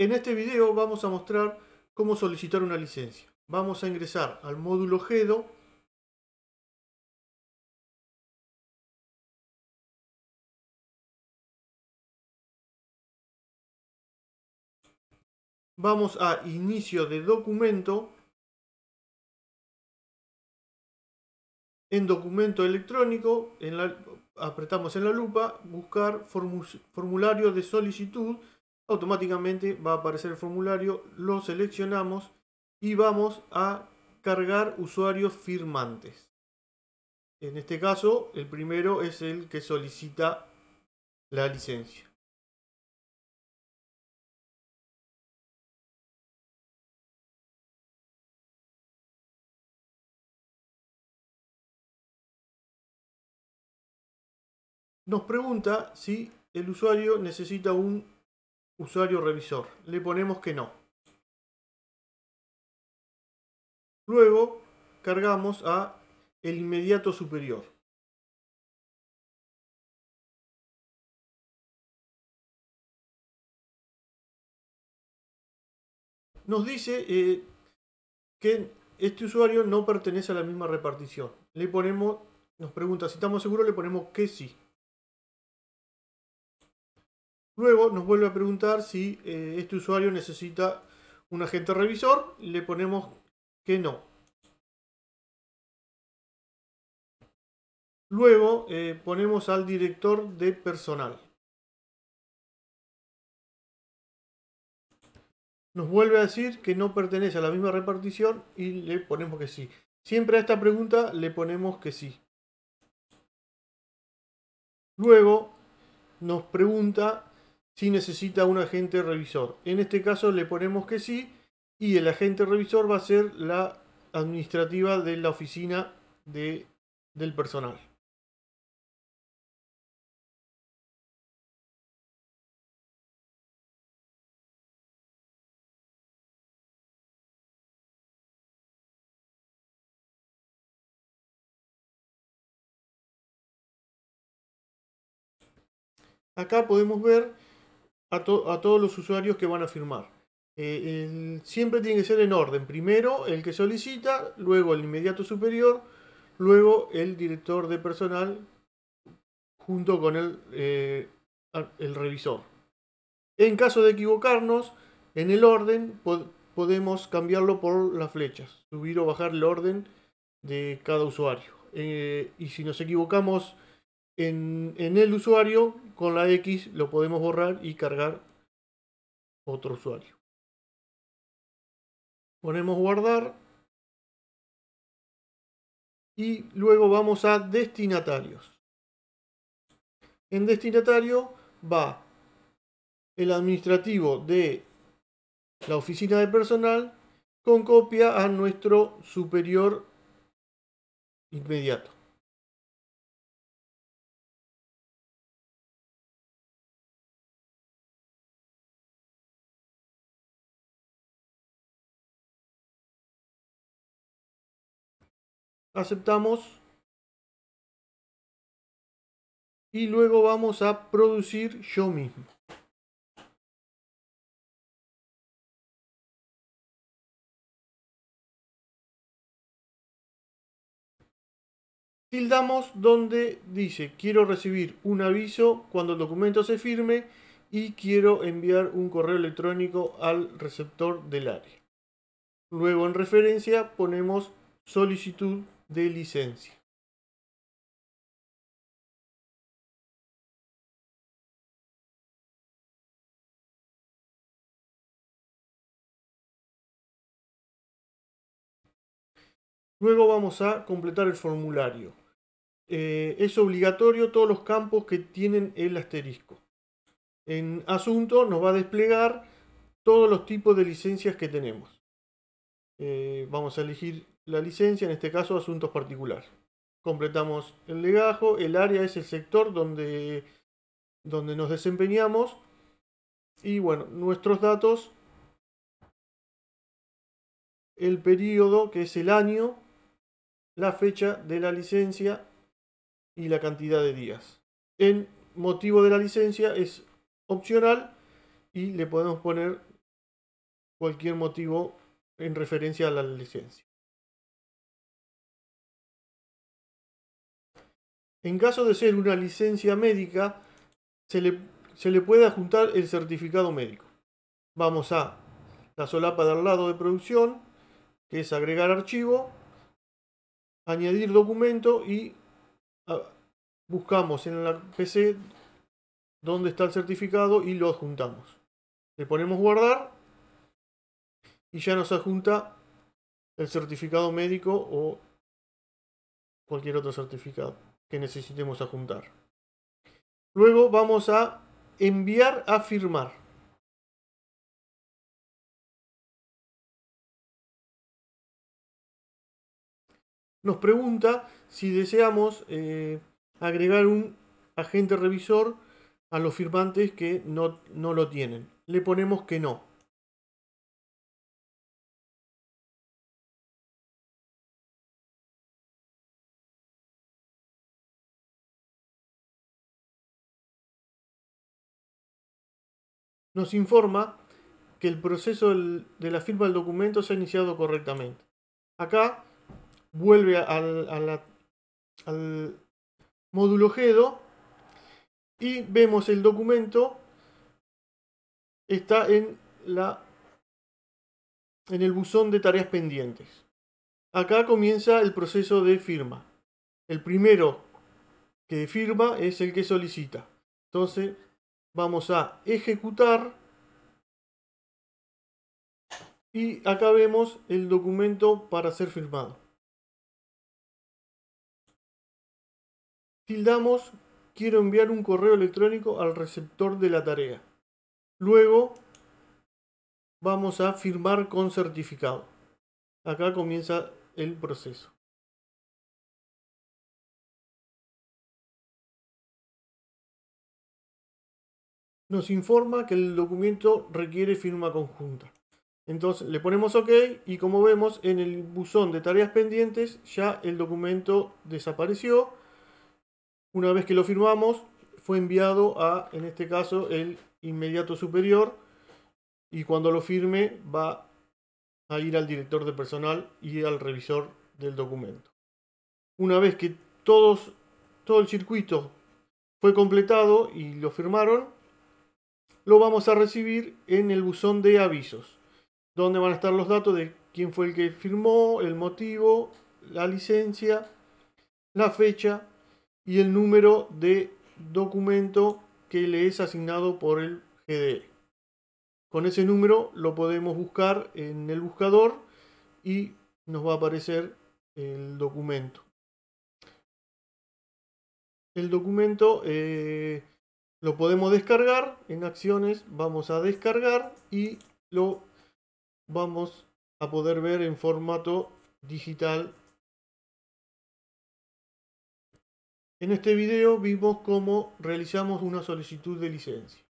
En este video vamos a mostrar cómo solicitar una licencia. Vamos a ingresar al módulo GEDO. Vamos a inicio de documento. En documento electrónico, apretamos en la lupa, buscar formulario de solicitud automáticamente va a aparecer el formulario, lo seleccionamos y vamos a cargar usuarios firmantes. En este caso, el primero es el que solicita la licencia. Nos pregunta si el usuario necesita un usuario revisor. Le ponemos que no. Luego cargamos a el inmediato superior. Nos dice eh, que este usuario no pertenece a la misma repartición. Le ponemos, nos pregunta si estamos seguros, le ponemos que sí. Luego nos vuelve a preguntar si eh, este usuario necesita un agente revisor. Le ponemos que no. Luego eh, ponemos al director de personal. Nos vuelve a decir que no pertenece a la misma repartición y le ponemos que sí. Siempre a esta pregunta le ponemos que sí. Luego nos pregunta si necesita un agente revisor. En este caso le ponemos que sí y el agente revisor va a ser la administrativa de la oficina de, del personal. Acá podemos ver a, todos los usuarios que van a firmar. Eh, siempre tiene que ser en orden. Primero el que solicita, luego el inmediato superior, luego el director de personal junto con el, eh, el revisor. En caso de equivocarnos, en el orden podemos cambiarlo por las flechas, subir o bajar el orden de cada usuario. Eh, y si nos equivocamos en, el usuario, con la X lo podemos borrar y cargar otro usuario. Ponemos guardar. Y luego vamos a destinatarios. En destinatario va el administrativo de la oficina de personal con copia a nuestro superior inmediato. Aceptamos y luego vamos a producir yo mismo. Tildamos donde dice quiero recibir un aviso cuando el documento se firme y quiero enviar un correo electrónico al receptor del área. Luego en referencia ponemos solicitud de licencia. Luego vamos a completar el formulario. Eh, es obligatorio todos los campos que tienen el asterisco. En asunto nos va a desplegar todos los tipos de licencias que tenemos. Eh, vamos a elegir la licencia, en este caso asuntos particulares. Completamos el legajo, el área es el sector donde, donde nos desempeñamos y bueno, nuestros datos, el periodo que es el año, la fecha de la licencia y la cantidad de días. El motivo de la licencia es opcional y le podemos poner cualquier motivo en referencia a la licencia. En caso de ser una licencia médica, se le, puede adjuntar el certificado médico. Vamos a la solapa del lado de producción, que es agregar archivo, añadir documento y ah, buscamos en la PC dónde está el certificado y lo adjuntamos. Le ponemos guardar y ya nos adjunta el certificado médico o cualquier otro certificado que necesitemos adjuntar. Luego vamos a enviar a firmar. Nos pregunta si deseamos eh, agregar un agente revisor a los firmantes que no, no lo tienen. Le ponemos que no. Nos informa que el proceso de la firma del documento se ha iniciado correctamente. Acá vuelve al, módulo GEDO y vemos el documento está en la en el buzón de tareas pendientes. Acá comienza el proceso de firma. El primero que firma es el que solicita. Entonces vamos a ejecutar y acá vemos el documento para ser firmado. Tildamos, quiero enviar un correo electrónico al receptor de la tarea. Luego vamos a firmar con certificado. Acá comienza el proceso. Nos informa que el documento requiere firma conjunta. Entonces le ponemos OK y como vemos en el buzón de tareas pendientes ya el documento desapareció. Una vez que lo firmamos fue enviado a, en este caso, el inmediato superior y cuando lo firme va a ir al director de personal y al revisor del documento. Una vez que todos, todo el circuito fue completado y lo firmaron, lo vamos a recibir en el buzón de avisos, donde van a estar los datos de quién fue el que firmó, el motivo, la licencia, la fecha y el número de documento que le es asignado por el GDE. Con ese número lo podemos buscar en el buscador y nos va a aparecer el documento. El documento eh, lo podemos descargar en acciones, vamos a descargar y lo vamos a poder ver en formato digital. En este video vimos cómo realizamos una solicitud de licencia.